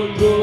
mundo.